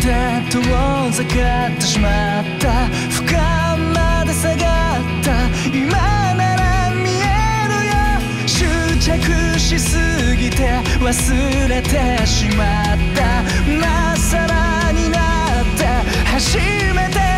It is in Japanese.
遠ざかってしまった。俯瞰まで下がった。今なら見えるよ。執着しすぎて忘れてしまった。まさらになって初めて